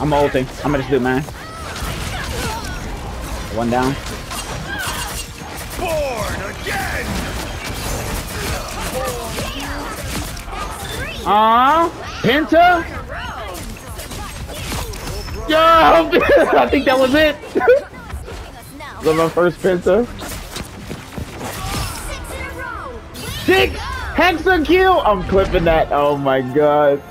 I'm ulting. I'm gonna just do mine. One down. Born again! Aww, Penta? Yo, I think that was it. that was my first Penta. Six hexa kill. I'm clipping that. Oh my god.